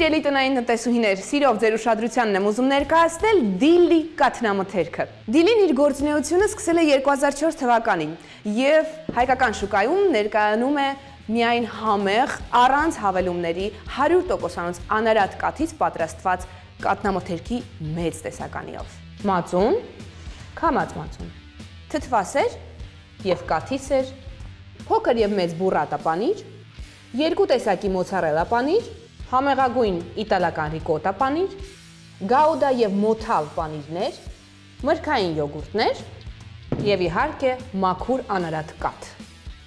Սիրելի տնային տնտեսուհիներ, սիրով ձեր ուշադրությանն եմ ուզում ներկայացնել Դիլի կաթնամթերքը։ Դիլին իր գործունեությունը սկսել է 2004 թվականին եւ հայկական շուկայում ներկայանում է միայն համեղ, առանց հավելումների 100%-անոց անարատ կաթից պատրաստված կատնամթերքի մեծ տեսականիով։ Մածուն, քամած մածուն, թթվասեր եւ կաթիսեր, փոքր եւ մեծ բուրատա պանիր, երկու տեսակի մոցարելա պանիր, համեղագույն իտալական ռիկոտա պանիր, գաուդա եւ մոթալ պանիրներ, մրգային յոգուրտներ եւ իհարկե մաքուր անարատ կաթ։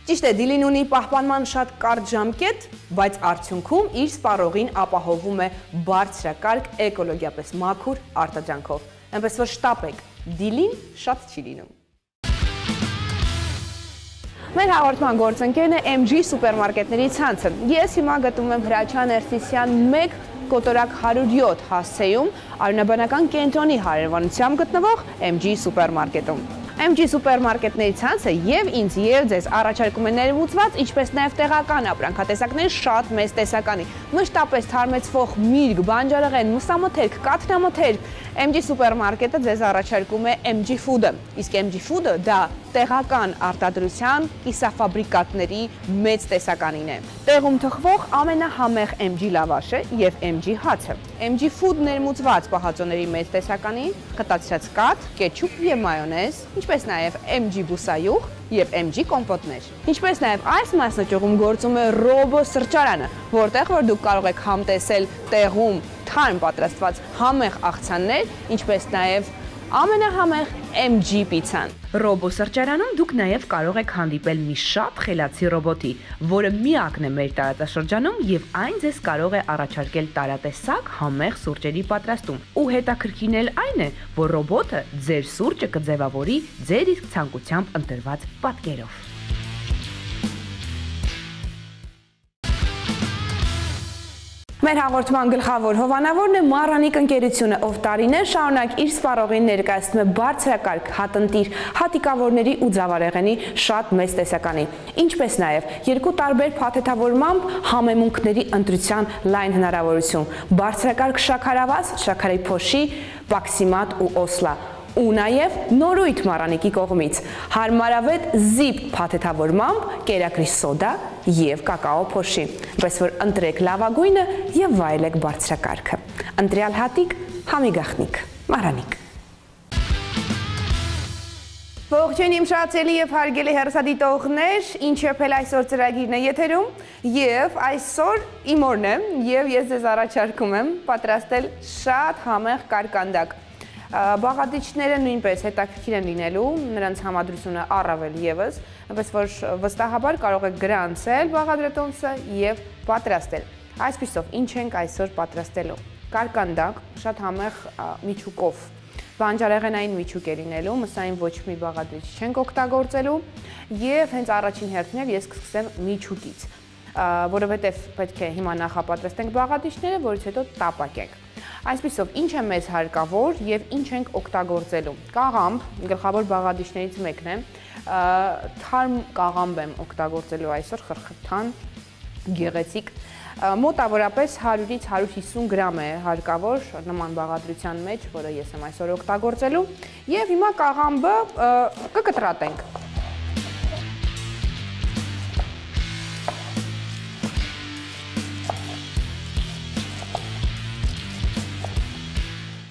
Ճիշտ է, դիլին ունի պահպանման շատ կարճ ժամկետ, բայց արդյունքում իր սպառողին ապահովում է բարձրակարգ էկոլոգիապես մաքուր արտադրանքով։ Այնպես որ շտապեք, դիլին շատ չի լինում։ Մեր հաղորդման գործընկերն է MG սուպերմարկետների ցանցը։ Ես հիմա գտնվում եմ Հրաչյա Ներսիսյան 1 կոտորակ 107 հասցեում արյունաբանական կենտրոնի հարևանությամբ գտնվող MG սուպերմարկետում։ MG սուպերմարկետների ցանցը եւ ինձ եւ ձեզ առաջարկում է ներմուծված, ինչպես նաեւ տեղական ապրանքատեսակների շատ մեծ տեսականի։ Մշտապես թարմեցվող միրգ, բանջարեղեն, մուսամթերք, կաթնամթերք, MG սուպերմարկետը ձեզ առաջարկում է MG Food-ը։ Իսկ MG Food-ը դա տեղական արտադրության կիսաֆաբրիկատների մեծ տեսականին է։ Տեղում թխվող ամենահամեղ MG լավաշը եւ MG հացը։ MG Food ներմուծված պահածոների մեծ տեսականի, խտացրած կաթ, կետչուպ եւ մայոնեզ, ինչպես նաեւ MG բուսայուղ եւ MG կոմպոտներ։ Ինչպես նաեւ այս մասնաճյուղում գործում է Robo սրճարանը, որտեղ որ դուք կարող եք համտեսել տեղում թարմ պատրաստված համեղ աղցաններ, ինչպես նաև ամենահամեղ MG պիցան։ Ռոբո սրճարանում դուք նաև կարող եք հանդիպել մի շատ խելացի ռոբոտի, որը միակն է մեր տարածաշրջանում եւ այն ձեզ կարող է առաջարկել տարատեսակ համեղ սուրճերի պատրաստում։ Ու հետաքրքիրն էլ այն է, որ ռոբոտը ձեր սուրճը կձևավորի ձեր իսկ ցանկությամբ ընտրված պատկերով։ Մեր հաղորդման գլխավոր հովանավորն է Մարանիկ ընկերությունը, ով տարիներ շարունակ իր սպառողին ներկայացնում է բարձրակարգ հատնտիր հատիկավորների ու ձավարեղենի շատ մեծ տեսականի, ինչպես նաև երկու տարբեր փաթեթավորմամբ համեմունքների ընտրության լայն հնարավորություն, բարձրակարգ շաքարավազ, շաքարի փոշի, բաքսիմատ ու օսլա ու նաև նորույթ Մարանիկի կողմից հարմարավետ զիպ փաթեթավորմամբ կերակրի սոդա եւ կակաո փոշի, բայց որ ընտրեք լավագույնը եւ վայելեք բարձրակարգը։ Ընտրյալ հատիկ համի գախնիկ։ Մարանիկ Ողջույն իմ շացելի եւ հարգելի հերոսադիտողներ, ինչ եփել այսօր ծրագիրն է եթերում եւ այսօր իմ օրն է եւ ես ձեզ առաջարկում եմ պատրաստել շատ համեղ կարկանդակ Բաղադրիչները նույնպես հետաքրքիր են լինելու, նրանց համադրությունը առավել եւս, այնպես որ վստահաբար կարող եք գրանցել բաղադրատոմսը եւ պատրաստել։ Այսպիսով, ինչ ենք այսօր պատրաստելու։ Կարկանդակ, շատ համեղ միջուկով բանջարեղենային միջուկ է լինելու, մսային ոչ մի բաղադրիչ չենք օգտագործելու եւ հենց առաջին հերթին ես կսկսեմ միջուկից, որովհետեւ պետք է հիմա նախապատրաստենք բաղադրիչները, որից հետո տապակենք։ Այսպիսով, ինչ է մեզ հարկավոր եւ ինչ ենք օգտագործելու։ Կաղամբ գլխավոր բաղադրիչներից մեկն է։ Թարմ կաղամբ եմ օգտագործելու այսօր խրխրթան գեղեցիկ մոտավորապես 100-ից 150 գրամ է հարկավոր նման բաղադրության մեջ, որը ես եմ այսօր օգտագործելու։ Եվ հիմա կաղամբը կկտրատենք։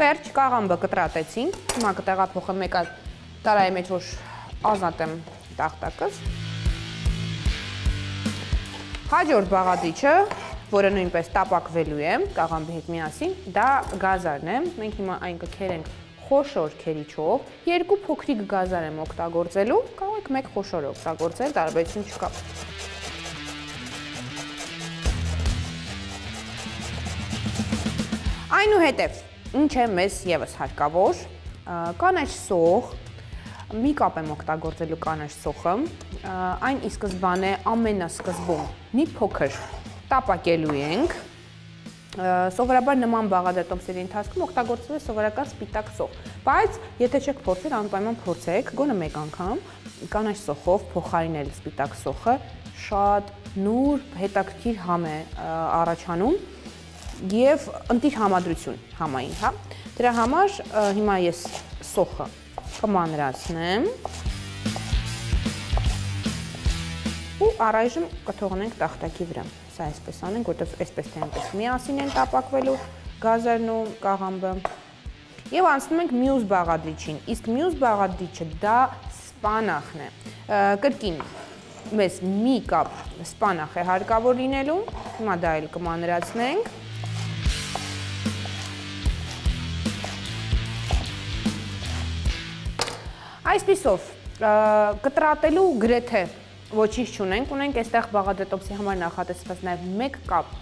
Վերջ կաղամբը կտրատեցինք, հիմա կտեղափոխեմ մեկ այլ տարայի մեջ, որ ազատեմ տախտակս։ Հաջորդ բաղադրիչը, որը նույնպես տապակվելու է կաղամբի հետ միասին, դա գազարն է։ Մենք հիմա այն կքերենք խոշոր քերիչով, երկու փոքրիկ գազար եմ օգտագործելու, կարող եք մեկ խոշոր օգտագործել, տարբերություն չկա։ Այնուհետև Ինչ է մեզ եւս հարկավոր, կանաչ սող, մի կապ եմ օգտագործելու կանաչ սոխը, այն ի սկզբանե ամենասկզբում մի փոքր տապակելու ենք, սովորաբար նման բաղադրատոմսերի ընթացքում օգտագործվում է սովորական սպիտակ սոխ, բայց եթե չեք փորձել, անպայման փորձեք, գոնե մեկ անգամ կանաչ սոխով փոխարինել սպիտակ սոխը շատ նուրբ հետաքրքիր համ է առաջանում եւ ընտիր համադրություն համային, հա։ Դրա համար հիմա ես սոխը կմանրացնեմ։ ու առայժմ կթողնենք տախտակի վրա։ Սա այսպես անենք, որտեղ այսպես թե այնպես միասին են տապակվելու գազերն ու կաղամբը։ Եվ անցնում ենք մյուս բաղադրիչին։ Իսկ մյուս բաղադրիչը դա սպանախն է։ Կրկին մեզ մի կապ սպանախ է հարկավոր լինելու։ Հիմա դա էլ կմանրացնենք։ Այսպիսով կտրատելու գրեթե ոչինչ չունենք, ունենք այստեղ բաղադրետոքսի համար նախատեսված նաև 1 կապ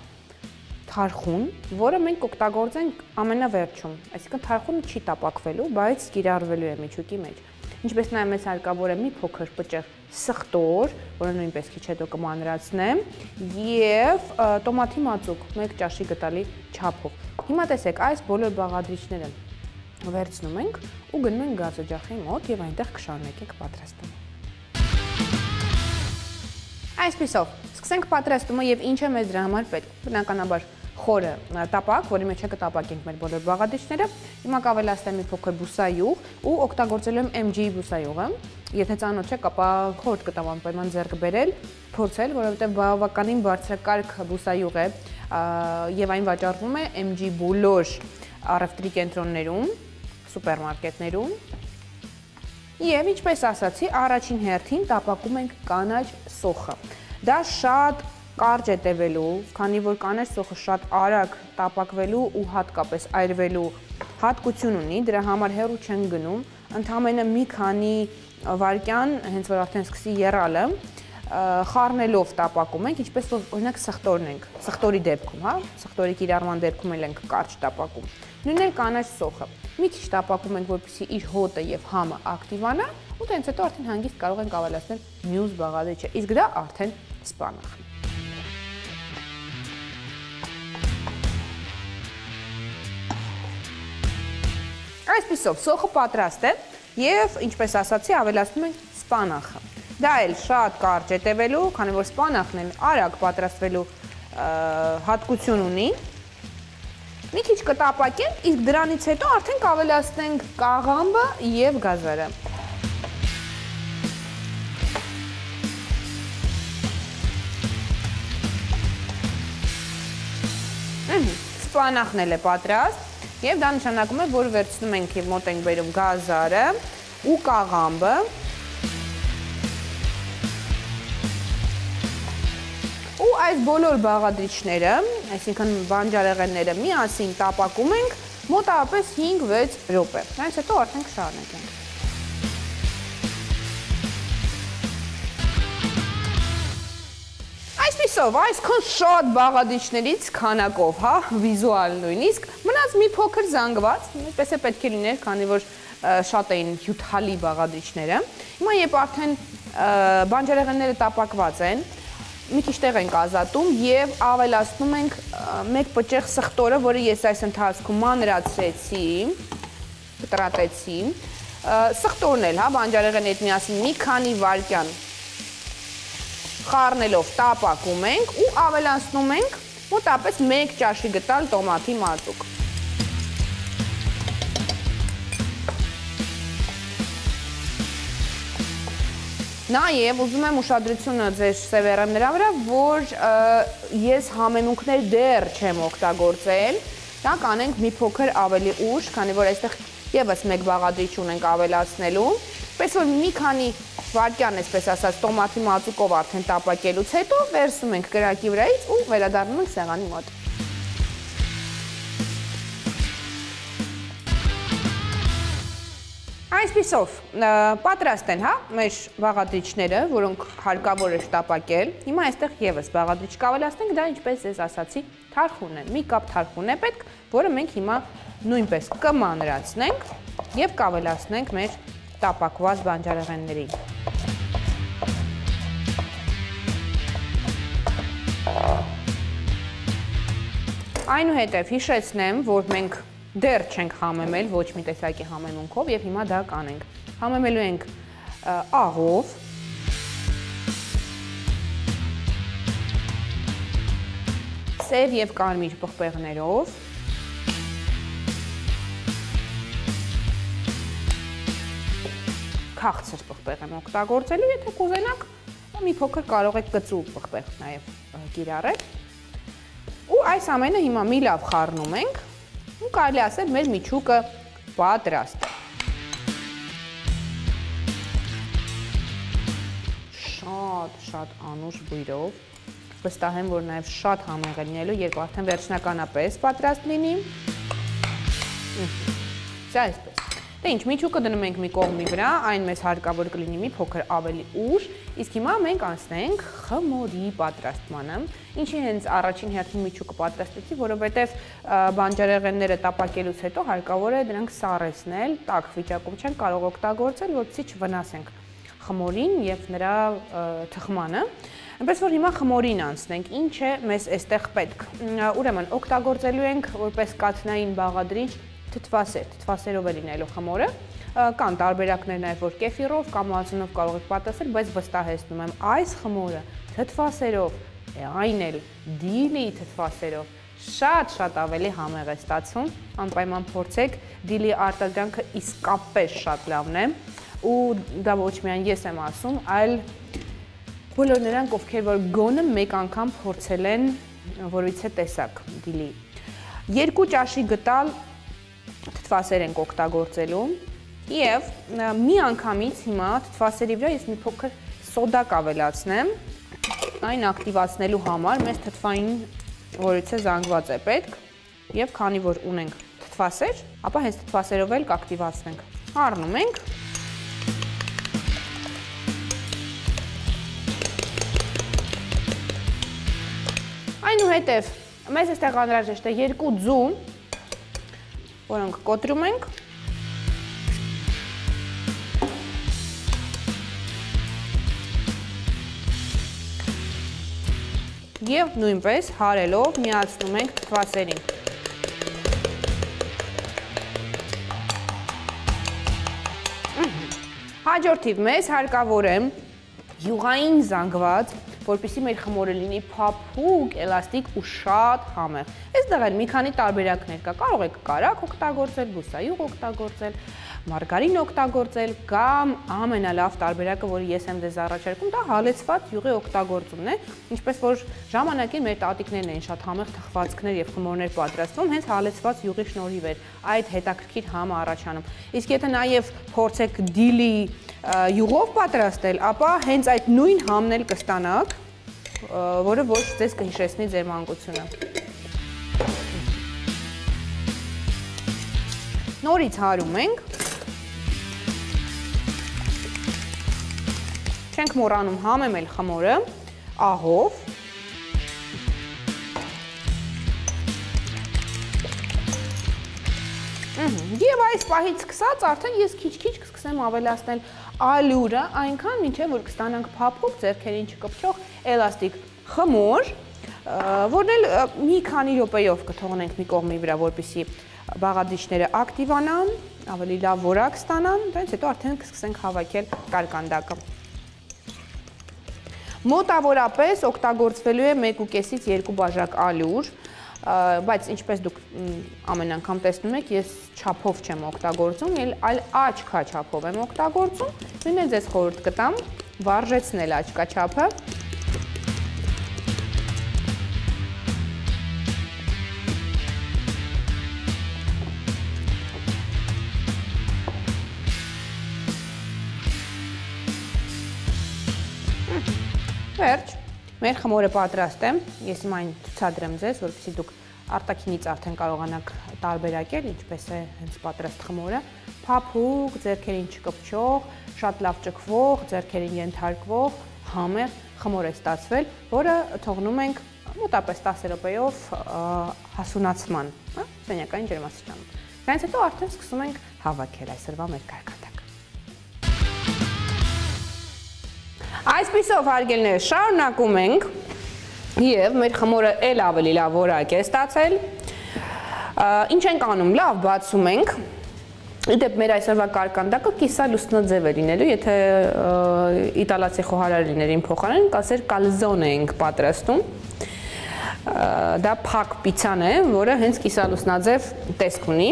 թարխուն, որը մենք կօգտագործենք ամենավերջում։ Այսինքն թարխունը չի տապակվելու, բայց կիրառվելու է միջուկի մեջ։ Ինչպես նաև մեզ հարկավոր է մի փոքր պճեղ սխտոր, որը նույնպես քիչ հետո կմանրացնեմ, եւ տոմատի մածուկ, 1 ճաշի գտալի չափով։ Հիմա տեսեք, այս բոլոր բաղադրիչները վերցնում ենք ու գնում ենք գազօջախի մոտ եւ այնտեղ կշարունակենք պատրաստել։ Այսպիսով, սկսենք պատրաստումը եւ ինչ է մեզ դրա համար պետք։ Բնականաբար խորը տապակ, որի մեջ է կտապակենք մեր բոլոր բաղադրիչները։ Հիմա կավելացնեմ մի փոքր բուսայուղ ու օգտագործելու եմ MG բուսայուղը։ Եթե ծանոթ չեք, ապա խորտ կտամ անպայման ձեռք բերել, փորձել, որովհետև բավականին բարձրակարգ բուսայուղ է եւ այն վաճառվում է MG բոլոր առևտրի կենտրոններում, սուպերմարկետներում Եվ ինչպես ասացի, առաջին հերթին տապակում ենք կանաչ սոխը։ Դա շատ կարճ է տևելու, քանի որ կանաչ սոխը շատ արագ տապակվելու ու հատկապես այրվելու հատկություն ունի, դրա համար հեռու չեն գնում, ընդամենը մի քանի վարկյան, հենց որ արդեն սկսի եռալը, խառնելով տապակում ենք, ինչպես որ օրինակ սխտորն ենք, սխտորի դեպքում, հա, սխտորի կիրառման դեպքում էլ ենք կարճ տապակում։ Նույնն էլ կանաչ սոխը։ Մի քիչ տապակում ենք, որպեսզի իր հոտը եւ համը ակտիվանա, ու դենց հետո արդեն հանգիստ կարող ենք ավելացնել մյուս բաղադրիչը։ Իսկ դա արդեն սպանախն է։ Այսպիսով սոխը պատրաստ է եւ ինչպես ասացի, ավելացնում ենք սպանախը։ Դա էլ շատ կարճ է տևելու, քանի որ սպանախն էլ արագ պատրաստվելու հատկություն ունի, Մի քիչ կտապակենք, իսկ դրանից հետո արդեն կավելացնենք կաղամբը եւ գազերը։ Սպանախն էլ է պատրաստ եւ դա նշանակում է, որ վերցնում ենք եւ մոտ ենք բերում գազարը ու կաղամբը այս բոլոր բաղադրիչները, այսինքն բանջարեղենները միասին տապակում ենք մոտավորապես 5-6 րոպե։ Դրանից հետո արդեն կշարունակենք։ Այսպիսով, այսքան շատ բաղադրիչներից քանակով, հա, վիզուալ նույնիսկ, մնաց մի փոքր զանգված, այդպես է պետք է լիներ, քանի որ շատ էին հյութալի բաղադրիչները։ Հիմա երբ արդեն բանջարեղենները տապակված են, մի քիչ տեղ ենք ազատում եւ ավելացնում ենք մեկ պճեղ սխտորը, որը ես այս ընթացքում մանրացրեցի, կտրատեցի։ Սխտորն էլ, հա, բանջարեղենի հետ միասին մի քանի վարկյան խառնելով տապակում ենք ու ավելացնում ենք մոտապես 1 ճաշի գտալ տոմատի մածուկ։ Նաև ուզում եմ ուշադրությունը ձեր սևեռեմ նրա վրա, որ ես համեմունքներ դեռ չեմ օգտագործել, դա կանենք մի փոքր ավելի ուշ, քանի որ այստեղ եւս մեկ բաղադրիչ ունենք ավելացնելու, պես որ մի քանի վարկյան, այսպես ասած, տոմատի մածուկով արդեն տապակելուց հետո վերսում ենք կրակի վրայից ու վերադառնում ենք սեղանի մոտ։ Այսպիսով, պատրաստ են, հա, մեր բաղադրիչները, որոնք հարկավոր է շտապակել։ Հիմա այստեղ եւս բաղադրիչ կավելացնենք, դա ինչպես ես ասացի, թարխուն է։ Մի կապ թարխուն է պետք, որը մենք հիմա նույնպես կմանրացնենք եւ կավելացնենք մեր տապակված բանջարեղեններին։ Այնուհետև հիշեցնեմ, որ մենք դեռ չենք համեմել ոչ մի տեսակի համեմունքով եւ հիմա դա կանենք։ Համեմելու ենք աղով, սև եւ կարմիր պղպեղներով քաղցր պղպեղ եմ օգտագործելու, եթե կուզենաք, մի փոքր կարող եք գծու պղպեղ նաև կիրառել։ Ու այս ամենը հիմա մի լավ խառնում ենք ու կարելի ասել մեր միջուկը պատրաստ է։ Շատ շատ անուշ բույրով վստահ եմ, որ նաև շատ համեղ է լինելու, երբ արդեն վերջնականապես պատրաստ լինի։ Սա այսպես Դե ինչ, միջուկը դնում ենք մի կողմի վրա, այն մեզ հարկավոր կլինի մի փոքր ավելի ուշ, իսկ հիմա մենք անցնենք խմորի պատրաստմանը, ինչի հենց առաջին հերթին միջուկը պատրաստեցի, որովհետև բանջարեղենները տապակելուց հետո հարկավոր է դրանք սառեցնել, տաք վիճակում չեն կարող օգտագործել, որպեսզի չվնասենք խմորին եւ նրա թխմանը։ Այնպես որ հիմա խմորին անցնենք, ինչ է մեզ այստեղ պետք։ Ուրեմն օգտագործելու ենք որպես կաթնային բաղադրիչ թթվասեր, թթվասերով է լինելու խմորը։ Կան տարբերակներ նաև, որ կեֆիրով կամ ածունով կարող եք պատասել, բայց վստահեցնում եմ, այս խմորը թթվասերով, այն էլ դիլի թթվասերով շատ-շատ ավելի համեղ է ստացվում։ Անպայման փորձեք, դիլի արտադրանքը իսկապես շատ լավն է ու դա ոչ միայն ես եմ ասում, այլ բոլոր նրանք, ովքեր որ գոնը մեկ անգամ փորձել են որից է տեսակ դիլի։ Երկու ճաշի գտալ թթվասեր ենք օգտագործելու եւ մի անգամից հիմա թթվասերի վրա ես մի փոքր սոդա կավելացնեմ այն ակտիվացնելու համար մեզ թթվային որից է զանգված է պետք եւ քանի որ ունենք թթվասեր, ապա հենց թթվասերով էլ կակտիվացնենք։ Առնում ենք Այնուհետև մեզ այստեղ անհրաժեշտ է երկու ձու որոնք կոտրում ենք։ Եվ նույնպես հարելով միացնում ենք թվասերին։ Հաջորդիվ մեզ հարկավոր է յուղային զանգված որպեսզի մեր խմորը լինի փափուկ, էլաստիկ ու շատ համեղ։ Այստեղ էլ մի քանի տարբերակներ կա։ Կարող եք կարակ օգտագործել, բուսայուղ օգտագործել, մարգարին օգտագործել կամ ամենալավ տարբերակը, որը ես եմ դեզ առաջարկում, դա հալեցված յուղի օգտագործումն է, ինչպես որ ժամանակին մեր տատիկներն էին շատ համեղ թխվածքներ եւ խմորներ պատրաստվում, հենց հալեցված յուղի շնորհիվ էր այդ հետաքրքիր համը առաջանում։ Իսկ եթե նաեւ փորձեք դիլի յուղով պատրաստել, ապա հենց այդ նույն համն էլ կստանաք, որը ոչ ձեզ կհիշեցնի ձեր մանկությունը։ Նորից հարում ենք Չենք մոռանում համեմել խմորը ահով Եվ այս պահից սկսած արդեն ես քիչ-քիչ կսկսեմ ավելացնել ալյուրը այնքան մինչև որ կստանանք փափուկ ձեռքերին չկպչող էլաստիկ խմոր, որն էլ մի քանի րոպեով կթողնենք մի կողմի վրա, որպեսզի բաղադրիչները ակտիվանան, ավելի լավ որակ ստանան, դրանից հետո արդեն կսկսենք հավաքել կարկանդակը։ Մոտավորապես օգտագործվելու է 1.5-ից 2 բաժակ ալյուր, բայց ինչպես դուք ամեն անգամ տեսնում եք, ես չափով չեմ օգտագործում, այլ աչքա չափով եմ օգտագործում։ Նույնն էլ ձեզ խորհուրդ կտամ վարժեցնել աչքա չափը Վերջ, մեր խմորը պատրաստ է։ Ես հիմա այն ցուցադրեմ ձեզ, որովհետեւ դուք արտակինից արդեն կարողանաք տարբերակել ինչպես է հենց պատրաստ խմորը։ Փափուկ, ձերքերին չկպչող, շատ լավ ճկվող, ձերքերին ենթարկվող, համեղ խմոր է ստացվել, որը թողնում ենք մոտապես 10 րոպեով հասունացման, հա, սենյակային ջերմաստիճանում։ Դրանից հետո արդեն սկսում ենք հավաքել այսօրվա մեր կարգը։ Այսպիսով հարգելներ շարունակում ենք եւ մեր խմորը ել ավելի լավ որակ է ստացել։ Ինչ ենք անում, լավ բացում ենք։ Իդեպ մեր այսօրվա կարկանդակը կիսա լուսնաձև է լինելու, եթե իտալացի խոհարար լիներ իմ փոխարեն, կասեր կալզոնե ենք պատրաստում։ դա փակ պիցան է, որը հենց կիսալուսնաձև տեսք ունի։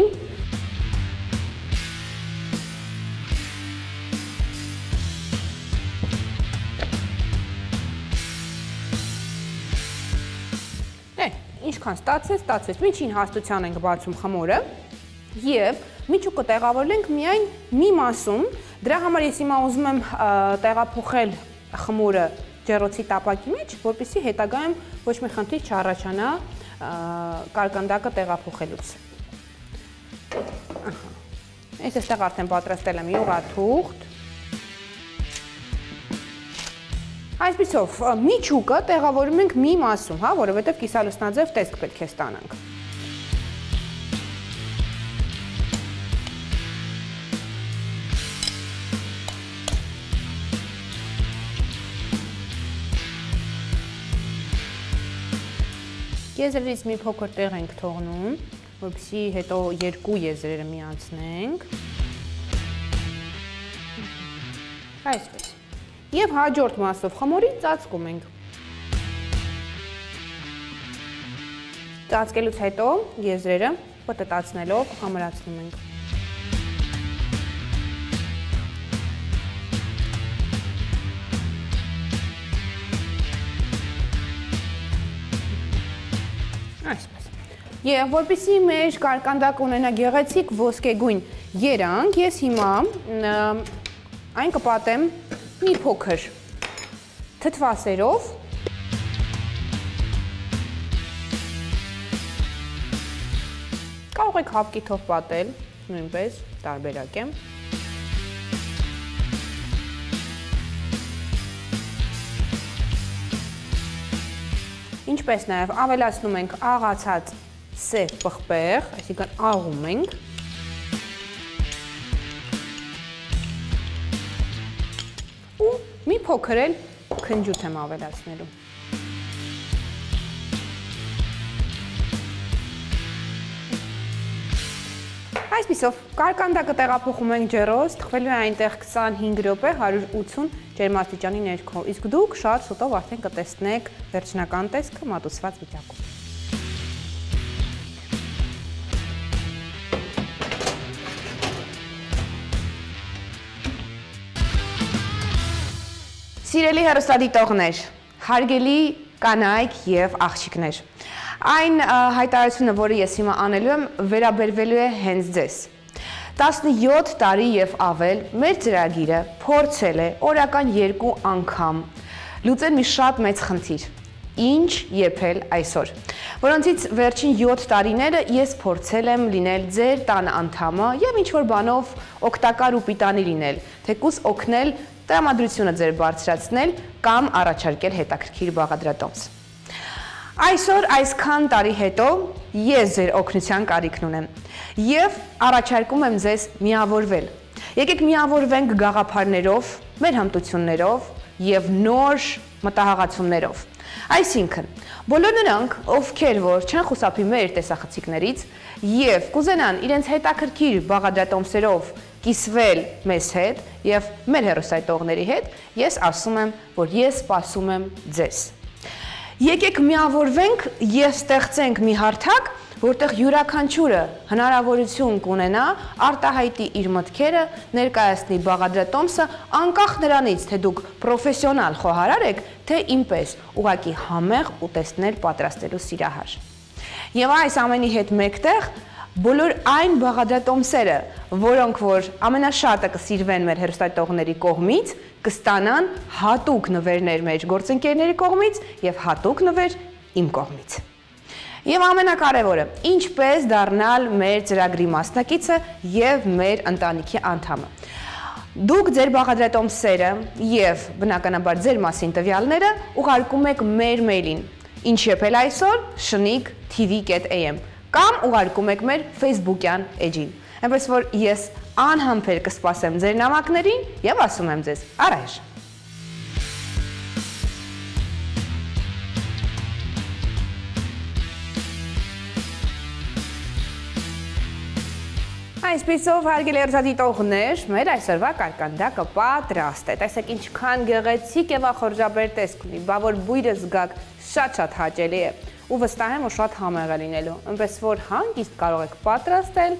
ինչքան ստացեց, ստացեց։ Միջին հաստության ենք բացում խմորը եւ միջուկը տեղավորենք միայն մի մասում։ Դրա համար ես հիմա ուզում եմ տեղափոխել խմորը ջեռոցի տապակի մեջ, որպեսզի հետագայում ոչ մի խնդիր չառաջանա կարկանդակը տեղափոխելուց։ Ահա։ Ես այստեղ արդեն պատրաստել եմ յուղաթուղթ, Այսպիսով, միջուկը տեղավորում ենք մի մասում, հա, որովհետև կիսալուսնաձև տեսք պետք է ստանանք։ Եզրերից մի փոքր տեղ ենք թողնում, որպեսզի հետո երկու եզրերը միացնենք։ Այսպես եւ հաջորդ մասով խմորի ծածկում ենք։ Ծածկելուց հետո եզրերը պտտացնելով ամրացնում ենք։ Այսպես։ Եվ որպեսի մեր կարկանդակ ունենա գեղեցիկ ոսկեգույն երանք, ես հիմա այն կպատեմ մի փոքր թթվասերով կարող եք հապկիթով պատել, նույնպես տարբերակ եմ։ Ինչպես նաև ավելացնում ենք աղացած սև պղպեղ, այսինքն աղում ենք փոքր էլ քնջութ եմ ավելացնելու։ Այսպիսով, կարկանդակը տեղափոխում ենք ջերոս, թխվելու է այնտեղ 25 րոպե 180 ջերմաստիճանի ներքո, իսկ դուք շատ շուտով արդեն կտեսնեք վերջնական տեսքը մատուցված վիճակում։ Սիրելի հերոստադիտողներ, հարգելի կանայք եւ աղջիկներ։ Այն հայտարարությունը, որը ես հիմա անելու եմ, վերաբերվելու է հենց ձեզ։ 17 տարի եւ ավել մեր ծրագիրը փորձել է օրական 2 անգամ լուծել մի շատ մեծ խնդիր։ Ինչ եփել այսօր։ Որոնցից վերջին 7 տարիները ես փորձել եմ լինել ձեր տան անդամը եւ ինչ որ բանով օգտակար ու պիտանի լինել, թեկուս օգնել տրամադրությունը ձեր բարձրացնել կամ առաջարկել հետաքրքիր բաղադրատոմս։ Այսօր այսքան տարի հետո ես ձեր օգնության կարիքն ունեմ եւ առաջարկում եմ ձեզ միավորվել։ Եկեք միավորվենք գաղափարներով, մեր հմտություններով եւ նոր մտահղացումներով։ Այսինքն, բոլոր նրանք, ովքեր որ չեն խուսափի մեր տեսախցիկներից եւ կուզենան իրենց հետաքրքիր բաղադրատոմսերով կիսվել մեզ հետ եւ մեր հերոսայտողների հետ, ես ասում եմ, որ ես սպասում եմ ձեզ։ Եկեք միավորվենք եւ ստեղծենք մի հարթակ, որտեղ յուրաքանչյուրը հնարավորություն կունենա արտահայտի իր մտքերը, ներկայացնի բաղադրատոմսը, անկախ նրանից, թե դուք պրոֆեսիոնալ խոհարար եք, թե ինպես, ուղակի համեղ ուտեսներ պատրաստելու սիրահար։ Եվ այս ամենի հետ մեկտեղ բոլոր այն բաղադրատոմսերը, որոնք որ ամենաշատը կսիրվեն մեր հերոստատողների կողմից, կստանան հատուկ նվերներ մեր գործընկերների կողմից եւ հատուկ նվեր իմ կողմից։ Եվ ամենակարևորը, ինչպես դառնալ մեր ծրագրի մասնակիցը եւ մեր ընտանիքի անդամը։ Դուք ձեր բաղադրատոմսերը եւ բնականաբար ձեր մասին տվյալները ուղարկում եք մեր մեյլին։ Ինչ եփել այսօր shnik.tv.am կամ ուղարկում եք մեր Facebook-յան էջին։ Այնպես որ ես անհամբեր կսպասեմ ձեր նամակներին եւ ասում եմ ձեզ՝ առայժ Այսպիսով հարգելի երթադիտողներ, մեր այսօրվա կարկանդակը պատրաստ է։ Տեսեք ինչքան գեղեցիկ եւ ախորժաբեր տեսք ունի, բա որ բույրը զգաք շատ-շատ հաճելի է։ ու վստահ եմ, որ շատ համեղ է լինելու։ Այնպես որ հանգիստ կարող եք պատրաստել,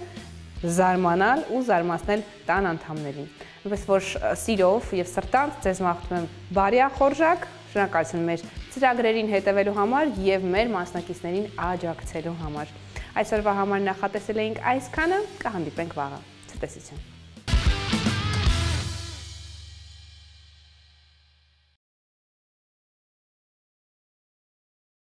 զարմանալ ու զարմացնել տան անդամներին։ Այնպես որ սիրով եւ սրտանց ձեզ մաղթում եմ բարի ախորժակ, շնորհակալություն մեր ծրագրերին հետևելու համար եւ մեր մասնակիցներին աջակցելու համար։ Այսօրվա համար նախատեսել էինք այսքանը, կհանդիպենք վաղը։ Ցտեսություն։